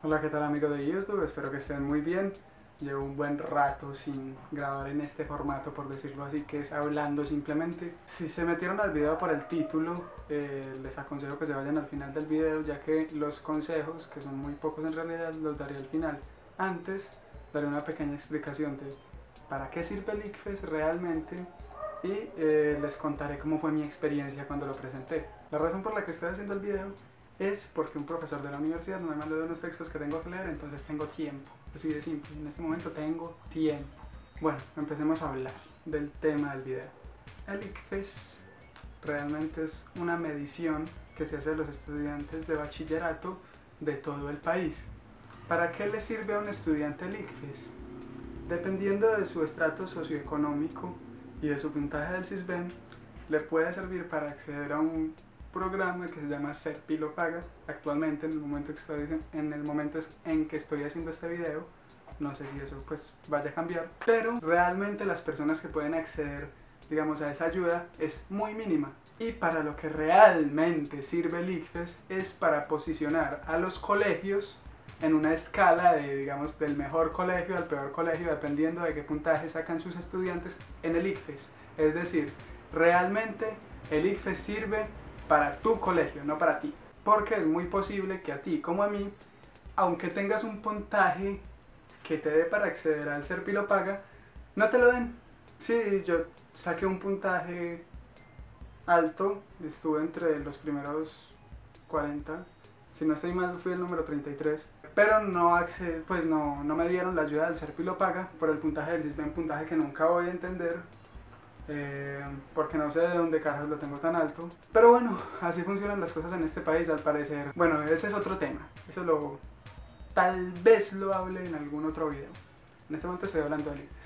Hola, ¿qué tal amigos de YouTube? Espero que estén muy bien. Llevo un buen rato sin grabar en este formato, por decirlo así, que es hablando simplemente. Si se metieron al video por el título, eh, les aconsejo que se vayan al final del video, ya que los consejos, que son muy pocos en realidad, los daré al final. Antes, daré una pequeña explicación de para qué sirve el ICFES realmente y eh, les contaré cómo fue mi experiencia cuando lo presenté. La razón por la que estoy haciendo el video es porque un profesor de la universidad me mandó unos textos que tengo que leer, entonces tengo tiempo. Así de simple, en este momento tengo tiempo. Bueno, empecemos a hablar del tema del video. El ICFES realmente es una medición que se hace a los estudiantes de bachillerato de todo el país. ¿Para qué le sirve a un estudiante el ICFES? Dependiendo de su estrato socioeconómico y de su puntaje del CISBEN, le puede servir para acceder a un programa que se llama Serpilo Paga. Actualmente, en el, momento que estoy, en el momento en que estoy haciendo este video, no sé si eso pues vaya a cambiar, pero realmente las personas que pueden acceder digamos a esa ayuda es muy mínima y para lo que realmente sirve el ICFES es para posicionar a los colegios en una escala de digamos del mejor colegio al peor colegio dependiendo de qué puntaje sacan sus estudiantes en el ICFES es decir realmente el ICFES sirve para tu colegio, no para ti. Porque es muy posible que a ti como a mí, aunque tengas un puntaje que te dé para acceder al Serpilo Paga, no te lo den. Sí, yo saqué un puntaje alto, estuve entre los primeros 40, si no estoy mal fui el número 33, pero no, pues no, no me dieron la ayuda del Serpilo Paga por el puntaje del sistema, un puntaje que nunca voy a entender eh, porque no sé de dónde carajos lo tengo tan alto. Pero bueno, así funcionan las cosas en este país al parecer. Bueno, ese es otro tema. Eso lo tal vez lo hable en algún otro video. En este momento estoy hablando de ICFES.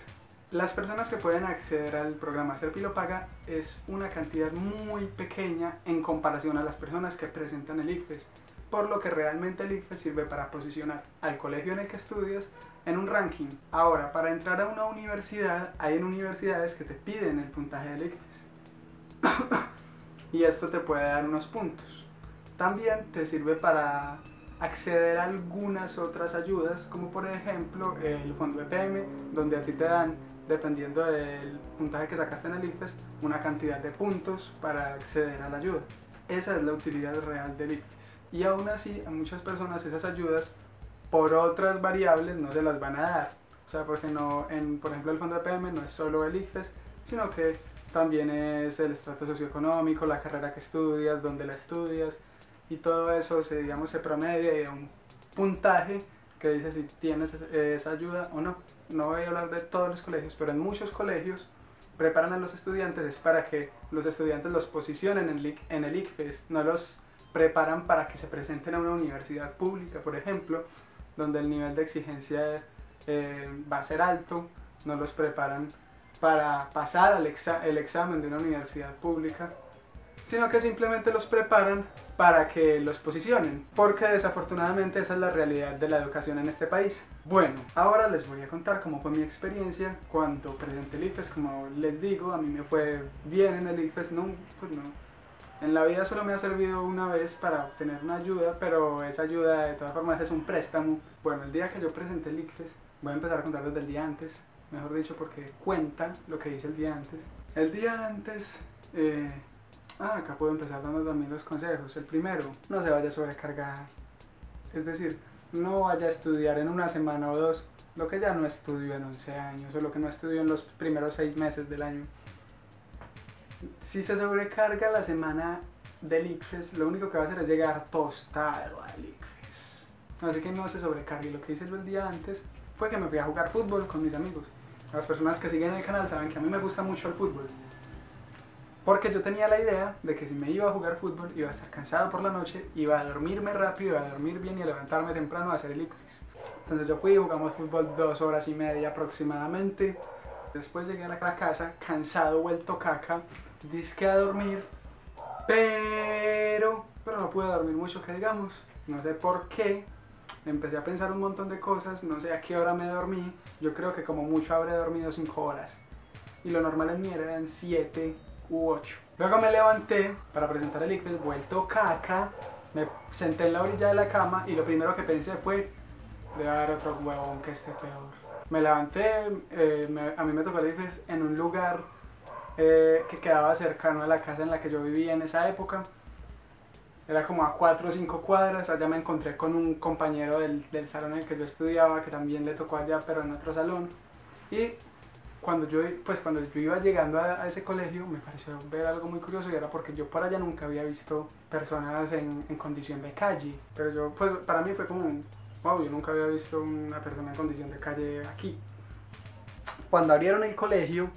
Las personas que pueden acceder al programa Serpilo Paga es una cantidad muy pequeña en comparación a las personas que presentan el ICFES por lo que realmente el ICFES sirve para posicionar al colegio en el que estudias en un ranking. Ahora, para entrar a una universidad, hay universidades que te piden el puntaje del ICFES. y esto te puede dar unos puntos. También te sirve para acceder a algunas otras ayudas, como por ejemplo el fondo EPM, donde a ti te dan, dependiendo del puntaje que sacaste en el ICFES, una cantidad de puntos para acceder a la ayuda. Esa es la utilidad real del ICFES y aún así a muchas personas esas ayudas por otras variables no se las van a dar. O sea, porque no, en, por ejemplo el fondo de PM no es solo el ICFES, sino que también es el estrato socioeconómico, la carrera que estudias, dónde la estudias y todo eso se, digamos, se promedia a un puntaje que dice si tienes esa ayuda o no. No voy a hablar de todos los colegios, pero en muchos colegios preparan a los estudiantes es para que los estudiantes los posicionen en el ICFES, no los preparan para que se presenten a una universidad pública, por ejemplo, donde el nivel de exigencia eh, va a ser alto, no los preparan para pasar al el examen de una universidad pública, sino que simplemente los preparan para que los posicionen, porque desafortunadamente esa es la realidad de la educación en este país. Bueno, ahora les voy a contar cómo fue mi experiencia cuando presenté el IFES, como les digo, a mí me fue bien en el IFES, no, pues no, en la vida solo me ha servido una vez para obtener una ayuda, pero esa ayuda de todas formas es un préstamo. Bueno, el día que yo presenté el ICFES, voy a empezar a contar desde el día antes, mejor dicho, porque cuenta lo que hice el día antes. El día antes, eh, ah, acá puedo empezar dando también los consejos. El primero, no se vaya a sobrecargar. Es decir, no vaya a estudiar en una semana o dos lo que ya no estudió en 11 años o lo que no estudió en los primeros 6 meses del año si se sobrecarga la semana del ICFES, lo único que va a hacer es llegar tostado al ICFES. Así que no se sobrecargue. Lo que hice el día antes fue que me fui a jugar fútbol con mis amigos. Las personas que siguen el canal saben que a mí me gusta mucho el fútbol. Porque yo tenía la idea de que si me iba a jugar fútbol iba a estar cansado por la noche, iba a dormirme rápido, iba a dormir bien y a levantarme temprano a hacer el ICFES. Entonces yo fui, jugamos fútbol dos horas y media aproximadamente. Después llegué a la casa cansado, vuelto caca, disque a dormir, pero, pero no pude dormir mucho que digamos, no sé por qué, empecé a pensar un montón de cosas, no sé a qué hora me dormí, yo creo que como mucho habré dormido 5 horas, y lo normal en mí eran 7 u 8. Luego me levanté para presentar el ICFES, vuelto caca, Me senté en la orilla de la cama y lo primero que pensé fue, debe haber otro huevón que esté peor. Me levanté, eh, me- a mí me tocó el IFES en un lugar eh, que quedaba cercano a la casa en la que yo vivía en esa época. Era como a 4 o 5 cuadras, allá me encontré con un compañero del, del salón en el que yo estudiaba, que también le tocó allá, pero en otro salón. Y cuando yo, pues cuando yo iba llegando a, a ese colegio, me pareció ver algo muy curioso y era porque yo por allá nunca había visto personas en, en condición de calle. Pero yo, pues para mí fue como, wow, yo nunca había visto una persona en condición de calle aquí. Cuando abrieron el colegio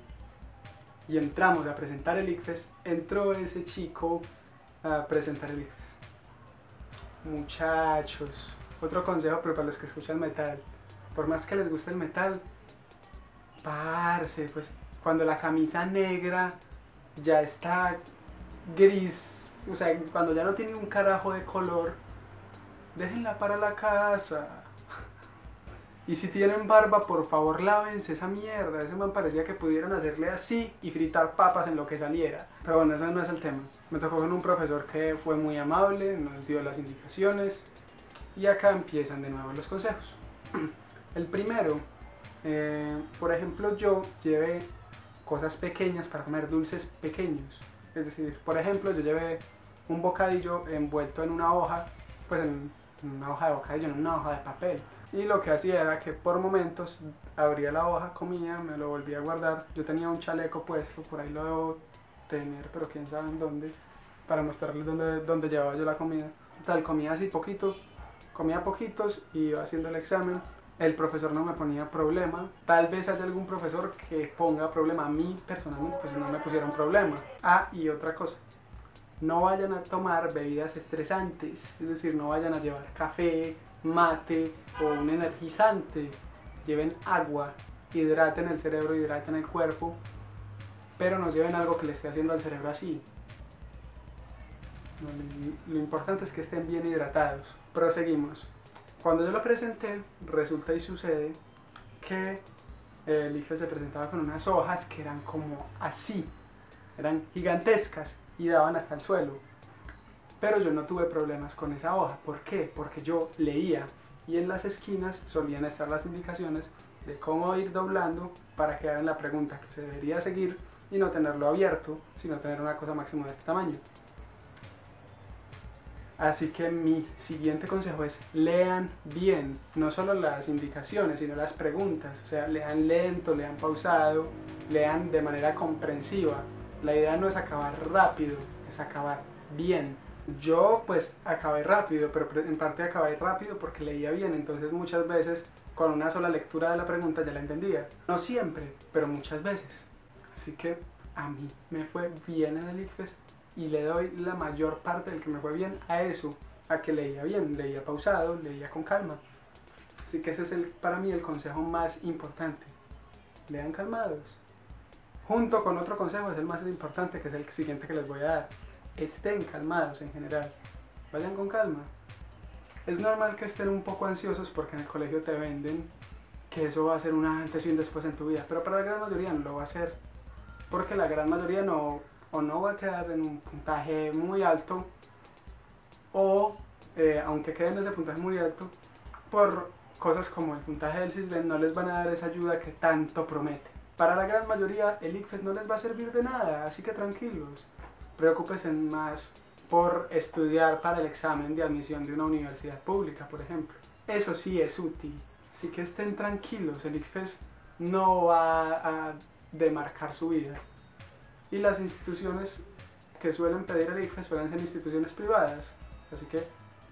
y entramos a presentar el ICFES, entró ese chico a presentar el ICFES. Muchachos, otro consejo, pero para los que escuchan metal, por más que les guste el metal, parce, pues cuando la camisa negra ya está gris, o sea, cuando ya no tiene un carajo de color, déjenla para la casa. Y si tienen barba, por favor lávense esa mierda. Ese man parecía que pudieran hacerle así y fritar papas en lo que saliera. Pero bueno, ese no es el tema. Me tocó con un profesor que fue muy amable, nos dio las indicaciones. Y acá empiezan de nuevo los consejos. El primero, eh, por ejemplo, yo llevé cosas pequeñas para comer dulces pequeños. Es decir, por ejemplo, yo llevé un bocadillo envuelto en una hoja, pues en una hoja de bocadillo, en una hoja de papel. Y lo que hacía era que por momentos abría la hoja, comía, me lo volvía a guardar. Yo tenía un chaleco puesto, por ahí lo debo tener, pero quién sabe en dónde, para mostrarles dónde, dónde llevaba yo la comida. Tal, comía así poquito, comía poquitos y iba haciendo el examen. El profesor no me ponía problema. Tal vez haya algún profesor que ponga problema. A mí personalmente pues no me pusieron problema. Ah, y otra cosa. No vayan a tomar bebidas estresantes. Es decir, no vayan a llevar café, mate o un energizante. Lleven agua. Hidraten el cerebro, hidraten el cuerpo. Pero no lleven algo que le esté haciendo al cerebro así. Lo- importante es que estén bien hidratados. Proseguimos. Cuando yo lo presenté, resulta y sucede que el IFE se presentaba con unas hojas que eran como así, eran gigantescas y daban hasta el suelo. Pero yo no tuve problemas con esa hoja. ¿Por qué? Porque yo leía y en las esquinas solían estar las indicaciones de cómo ir doblando para quedar en la pregunta que se debería seguir y no tenerlo abierto, sino tener una cosa máxima de este tamaño. Así que mi siguiente consejo es lean bien, no solo las indicaciones, sino las preguntas. O sea, lean lento, lean pausado, lean de manera comprensiva. La idea no es acabar rápido, es acabar bien. Yo pues acabé rápido, pero en parte acabé rápido porque leía bien, entonces muchas veces con una sola lectura de la pregunta ya la entendía. No siempre, pero muchas veces. Así que a mí me fue bien en el ICFES y le doy la mayor parte del que me fue bien a eso, a que leía bien, leía pausado, leía con calma. Así que ese es el, para mí el consejo más importante. Lean calmados. Junto con otro consejo es el más importante, que es el siguiente que les voy a dar. Estén calmados en general. Vayan con calma. Es normal que estén un poco ansiosos porque en el colegio te venden que eso va a ser un antes y un después en tu vida, pero para la gran mayoría no lo va a ser. Porque la gran mayoría no, o no va a quedar en un puntaje muy alto, o eh, aunque quede en ese puntaje muy alto, por cosas como el puntaje del CISBEN no les van a dar esa ayuda que tanto promete. Para la gran mayoría el ICFES no les va a servir de nada, así que tranquilos. Preocúpense más por estudiar para el examen de admisión de una universidad pública, por ejemplo. Eso sí es útil, así que estén tranquilos, el ICFES no va a demarcar su vida. Y las instituciones que suelen pedir el ICFES suelen ser instituciones privadas, así que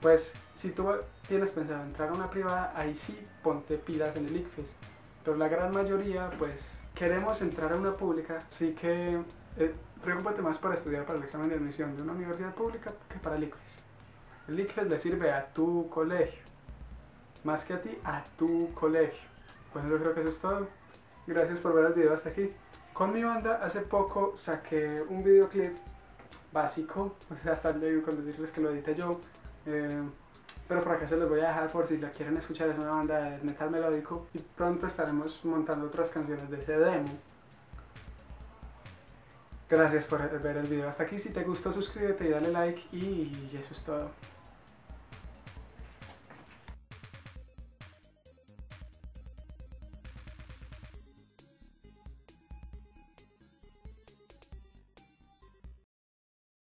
pues si tú tienes pensado entrar a una privada, ahí sí ponte pilas en el ICFES. Pero la gran mayoría, pues, queremos entrar a una pública, así que eh, preocúpate más por estudiar para el examen de admisión de una universidad pública que para el ICFES. El ICFES le sirve a tu colegio, más que a ti, a tu colegio. Bueno, yo creo que eso es todo. Gracias por ver el video hasta aquí. Con mi banda hace poco saqué un videoclip básico, o sea, hasta le con decirles que lo edité yo. eh, pero por acá se los voy a dejar por si la quieren escuchar, es una banda de metal melódico y pronto estaremos montando otras canciones de ese demo. Gracias por ver el video hasta aquí, si te gustó suscríbete y dale like y eso es todo.